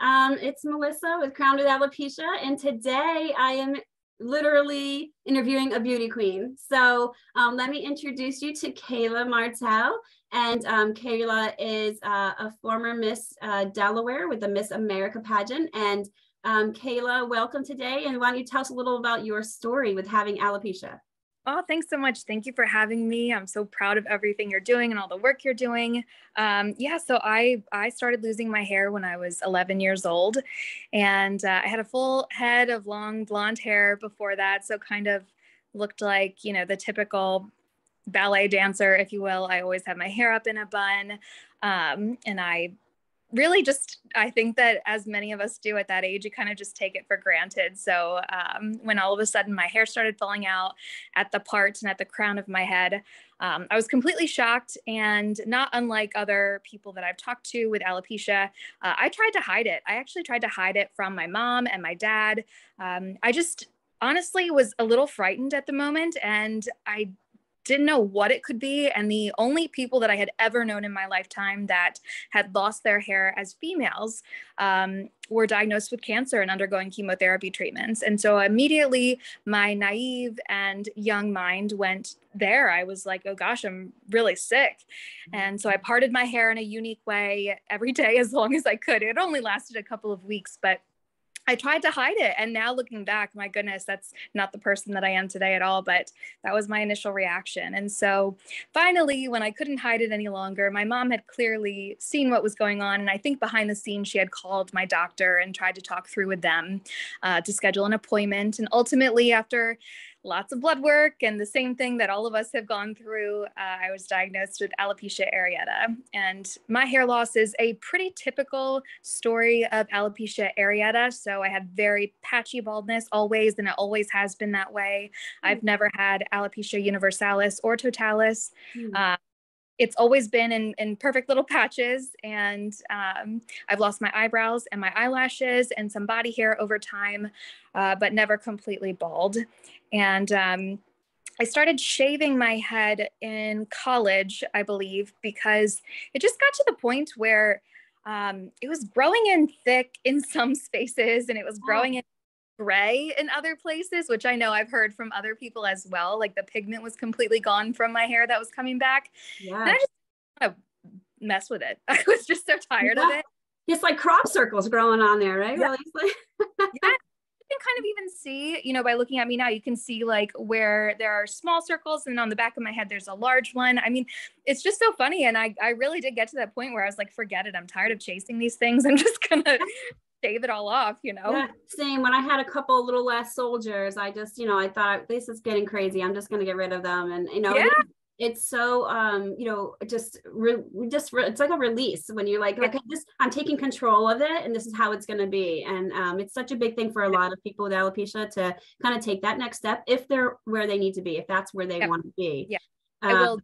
Um, it's Melissa with Crowned with Alopecia, and today I am literally interviewing a beauty queen. So um, let me introduce you to Kayla Martell. And um, Kayla is uh, a former Miss uh, Delaware with the Miss America pageant. And um, Kayla, welcome today. And why don't you tell us a little about your story with having alopecia? Oh, thanks so much. Thank you for having me. I'm so proud of everything you're doing and all the work you're doing. Um, yeah, so I I started losing my hair when I was 11 years old, and uh, I had a full head of long blonde hair before that, so kind of looked like you know the typical ballet dancer, if you will. I always had my hair up in a bun, um, and I really just i think that as many of us do at that age you kind of just take it for granted. So um, when all of a sudden my hair started falling out at the parts and at the crown of my head um, i was completely shocked. And not unlike other people that i've talked to with alopecia uh, i tried to hide it. I actually tried to hide it from my mom and my dad. Um, i just honestly was a little frightened at the moment. And i didn't know what it could be. And the only people that I had ever known in my lifetime that had lost their hair as females um, were diagnosed with cancer and undergoing chemotherapy treatments. And so immediately my naive and young mind went there. I was like, oh gosh, I'm really sick. And so I parted my hair in a unique way every day as long as I could. It only lasted a couple of weeks, but I tried to hide it. And now looking back, my goodness, that's not the person that I am today at all. But that was my initial reaction. And so finally, when I couldn't hide it any longer, my mom had clearly seen what was going on. And I think behind the scenes, she had called my doctor and tried to talk through with them uh, to schedule an appointment. And ultimately, after lots of blood work and the same thing that all of us have gone through. Uh, I was diagnosed with alopecia areata, and my hair loss is a pretty typical story of alopecia areata. So I had very patchy baldness always, and it always has been that way. Mm. I've never had alopecia universalis or totalis. Mm. Uh, it's always been in, in perfect little patches and um, i've lost my eyebrows and my eyelashes and some body hair over time uh, but never completely bald. And um, I started shaving my head in college, I believe, because it just got to the point where um, it was growing in thick in some spaces and it was growing in gray in other places, which I know I've heard from other people as well. Like the pigment was completely gone from my hair that was coming back. Yeah. And I just kind of mess with it. I was just so tired yeah. of it. It's like crop circles growing on there, right? Yeah. Really? yeah can kind of even see, you know, by looking at me now, you can see like where there are small circles and on the back of my head, there's a large one. I mean, it's just so funny. And I, I really did get to that point where I was like, forget it. I'm tired of chasing these things. I'm just gonna shave it all off, you know? Yeah, same. When I had a couple little less soldiers, I just, you know, I thought this is getting crazy. I'm just going to get rid of them. And, you know, yeah it's so um you know just re- just re- it's like a release when you're like okay this i'm taking control of it and this is how it's going to be and um it's such a big thing for a lot of people with alopecia to kind of take that next step if they're where they need to be if that's where they want to be yeah um, i will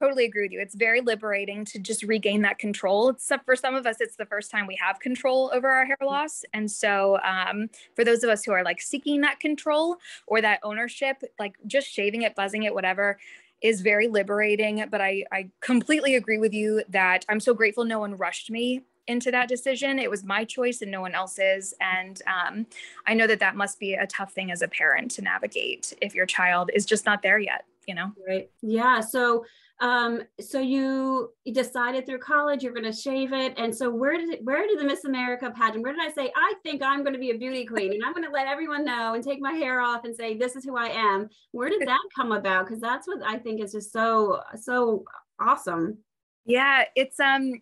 totally agree with you it's very liberating to just regain that control except for some of us it's the first time we have control over our hair loss and so um, for those of us who are like seeking that control or that ownership like just shaving it buzzing it whatever is very liberating. But I, I completely agree with you that I'm so grateful no one rushed me into that decision. It was my choice and no one else's. And um, I know that that must be a tough thing as a parent to navigate if your child is just not there yet, you know? Right. Yeah. So um, so you decided through college you're going to shave it, and so where did it, where did the Miss America pageant? Where did I say I think I'm going to be a beauty queen, and I'm going to let everyone know and take my hair off and say this is who I am? Where did that come about? Because that's what I think is just so so awesome. Yeah, it's um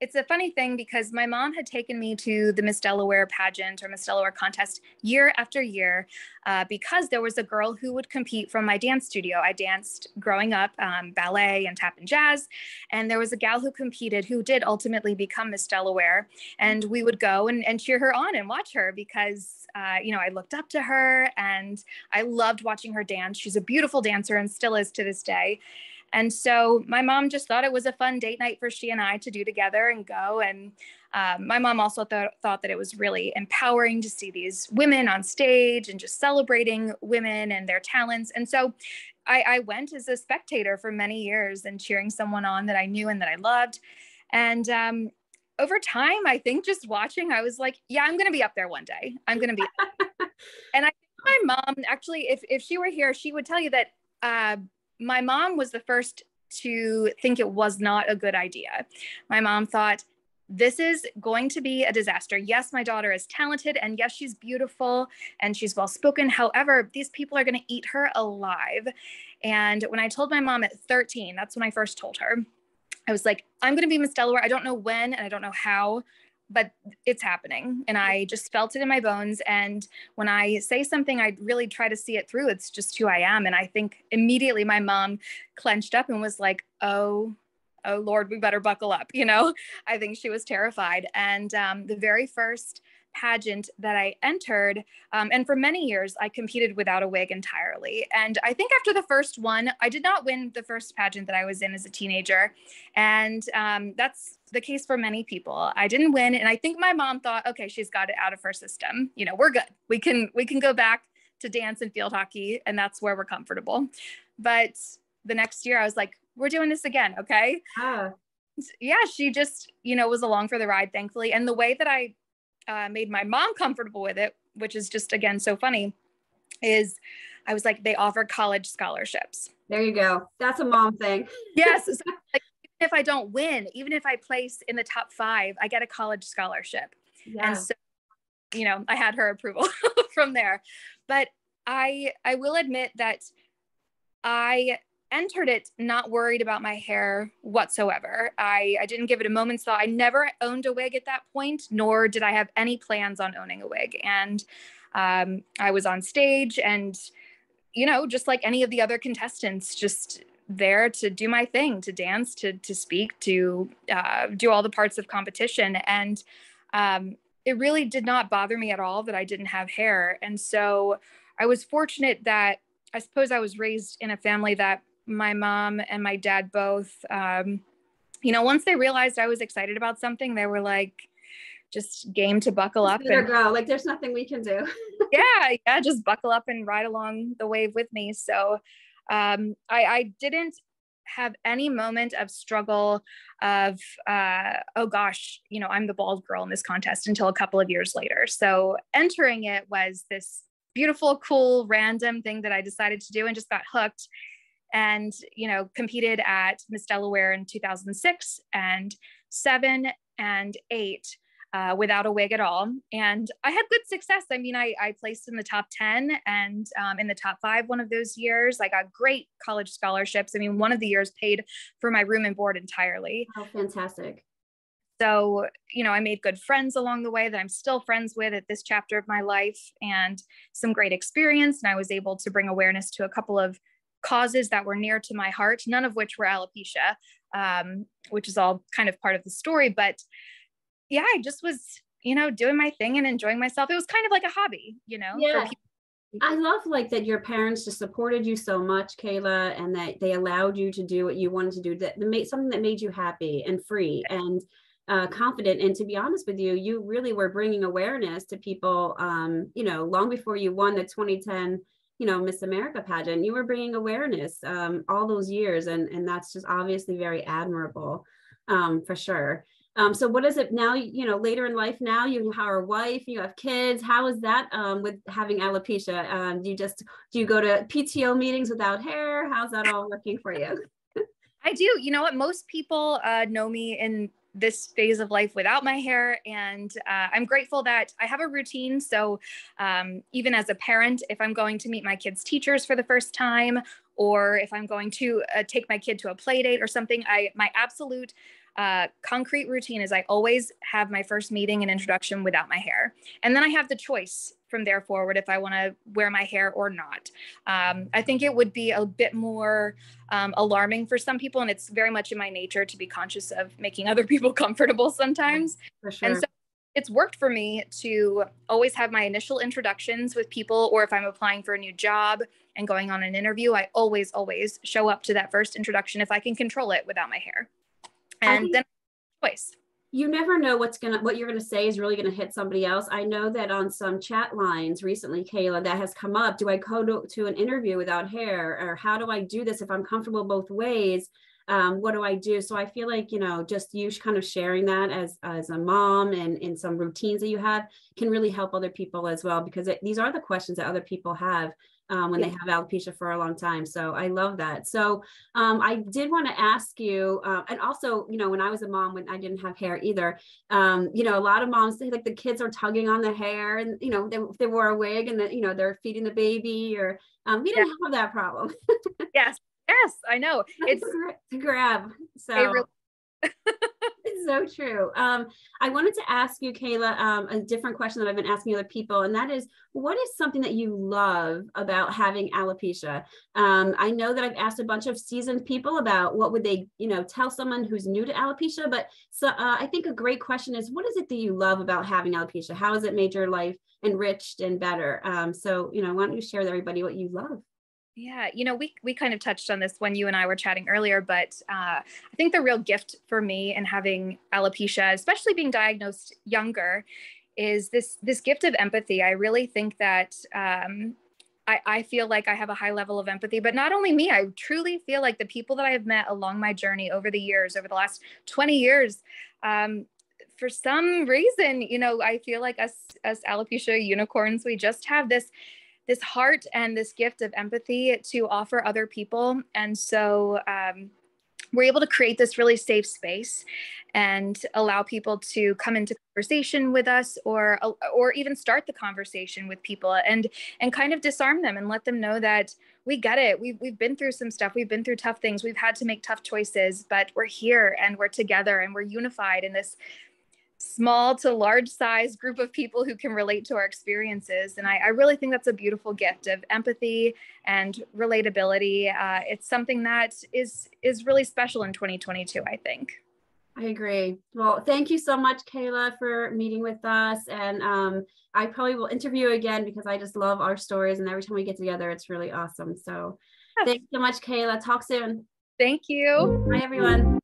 it's a funny thing because my mom had taken me to the Miss Delaware pageant or Miss Delaware contest year after year uh, because there was a girl who would compete from my dance studio. I danced growing up um, ballet and tap and jazz. And there was a gal who competed who did ultimately become Miss Delaware. And we would go and, and cheer her on and watch her because, uh, you know, I looked up to her and I loved watching her dance. She's a beautiful dancer and still is to this day. And so my mom just thought it was a fun date night for she and I to do together and go. And um, my mom also th- thought that it was really empowering to see these women on stage and just celebrating women and their talents. And so I, I went as a spectator for many years and cheering someone on that I knew and that I loved. And um, over time, I think just watching, I was like, yeah, I'm going to be up there one day. I'm going to be. and I think my mom, actually, if, if she were here, she would tell you that uh, my mom was the first to think it was not a good idea. My mom thought, this is going to be a disaster. Yes, my daughter is talented and yes, she's beautiful and she's well spoken. However, these people are going to eat her alive. And when I told my mom at 13, that's when I first told her, I was like, I'm going to be Miss Delaware. I don't know when and I don't know how, but it's happening. And I just felt it in my bones. And when I say something, I really try to see it through. It's just who I am. And I think immediately my mom clenched up and was like, oh, oh Lord, we better buckle up. You know, I think she was terrified. And um, the very first pageant that I entered. Um, and for many years, I competed without a wig entirely. And I think after the first one, I did not win the first pageant that I was in as a teenager. And um, that's the case for many people. I didn't win. And I think my mom thought, okay, she's got it out of her system. You know, we're good. We can, we can go back to dance and field hockey and that's where we're comfortable. But the next year I was like, we're doing this again. Okay. Ah. Yeah. She just, you know, was along for the ride, thankfully. And the way that I uh, made my mom comfortable with it, which is just again so funny, is I was like, they offer college scholarships. There you go. That's a mom thing. yes. So, like, if I don't win, even if I place in the top five, I get a college scholarship. Yeah. And so, you know, I had her approval from there. But I I will admit that I entered it not worried about my hair whatsoever. I, I didn't give it a moment's thought. I never owned a wig at that point, nor did I have any plans on owning a wig. And um, I was on stage and, you know, just like any of the other contestants, just there to do my thing, to dance, to, to speak, to uh, do all the parts of competition. And um, it really did not bother me at all that I didn't have hair. And so I was fortunate that I suppose I was raised in a family that my mom and my dad both, um, you know, once they realized I was excited about something, they were like, just game to buckle up and go. Like there's nothing we can do. yeah, yeah, just buckle up and ride along the wave with me. So um, I, I didn't have any moment of struggle of uh, oh gosh you know i'm the bald girl in this contest until a couple of years later. So entering it was this beautiful cool random thing that i decided to do and just got hooked and you know competed at Miss Delaware in 2006 and seven and eight uh, without a wig at all. And I had good success. I mean, I, I placed in the top 10 and um, in the top five one of those years. I got great college scholarships. I mean, one of the years paid for my room and board entirely. How fantastic. So, you know, I made good friends along the way that I'm still friends with at this chapter of my life and some great experience. And I was able to bring awareness to a couple of causes that were near to my heart, none of which were alopecia, um, which is all kind of part of the story. But yeah, I just was, you know, doing my thing and enjoying myself. It was kind of like a hobby, you know. Yeah. I love like that your parents just supported you so much, Kayla, and that they allowed you to do what you wanted to do. That made something that made you happy and free and uh, confident. And to be honest with you, you really were bringing awareness to people. Um, you know, long before you won the 2010 you know miss america pageant you were bringing awareness um, all those years and and that's just obviously very admirable um, for sure um, so what is it now you know later in life now you have a wife you have kids how is that um, with having alopecia um, do you just do you go to pto meetings without hair how's that all working for you i do you know what most people uh, know me in this phase of life without my hair. And uh, I'm grateful that I have a routine. So um, even as a parent, if I'm going to meet my kids' teachers for the first time, or if I'm going to uh, take my kid to a play date or something, I my absolute uh, concrete routine is I always have my first meeting and introduction without my hair. And then I have the choice from there forward if I want to wear my hair or not. Um, I think it would be a bit more um, alarming for some people, and it's very much in my nature to be conscious of making other people comfortable sometimes. Sure. And so it's worked for me to always have my initial introductions with people, or if I'm applying for a new job and going on an interview, I always, always show up to that first introduction if I can control it without my hair. And then choice you never know what's gonna what you're gonna say is really gonna hit somebody else. I know that on some chat lines recently, Kayla, that has come up. Do I go to, to an interview without hair, or how do I do this if I'm comfortable both ways? um, what do I do? So I feel like, you know, just you kind of sharing that as, as a mom and in some routines that you have can really help other people as well, because it, these are the questions that other people have um, when yeah. they have alopecia for a long time. So I love that. So um, I did want to ask you, uh, and also, you know, when I was a mom, when I didn't have hair either, um, you know, a lot of moms, like the kids are tugging on the hair and, you know, they, they wore a wig and, the, you know, they're feeding the baby or um, we didn't yeah. have that problem. yes. Yes, I know. It's to grab. So really it's so true. Um, I wanted to ask you, Kayla, um, a different question that I've been asking other people, and that is, what is something that you love about having alopecia? Um, I know that I've asked a bunch of seasoned people about what would they, you know, tell someone who's new to alopecia, but so uh, I think a great question is, what is it that you love about having alopecia? How has it made your life enriched and better? Um, so, you know, why don't you share with everybody what you love? Yeah, you know, we we kind of touched on this when you and I were chatting earlier, but uh, I think the real gift for me in having alopecia, especially being diagnosed younger, is this this gift of empathy. I really think that um, I, I feel like I have a high level of empathy, but not only me, I truly feel like the people that I have met along my journey over the years, over the last 20 years, um, for some reason, you know, I feel like us as alopecia unicorns, we just have this this heart and this gift of empathy to offer other people. And so um, we're able to create this really safe space and allow people to come into conversation with us or or even start the conversation with people and and kind of disarm them and let them know that we get it. We've, we've been through some stuff. We've been through tough things. We've had to make tough choices but we're here and we're together and we're unified in this small to large size group of people who can relate to our experiences. And I, I really think that's a beautiful gift of empathy and relatability. Uh, it's something that is is really special in 2022, I think. I agree. Well, thank you so much, Kayla, for meeting with us. And um, I probably will interview again because I just love our stories. And every time we get together, it's really awesome. So thanks so much, Kayla. Talk soon. Thank you. Bye, everyone.